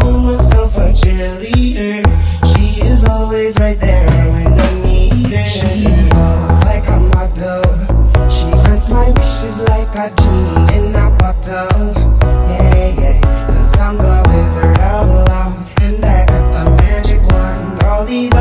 found myself a cheerleader. She is always right there when I need her. She balls like a model. She grants my wishes like a genie in a bottle. Yeah, yeah, cause I'm the wizard of love And I got the magic wand. All these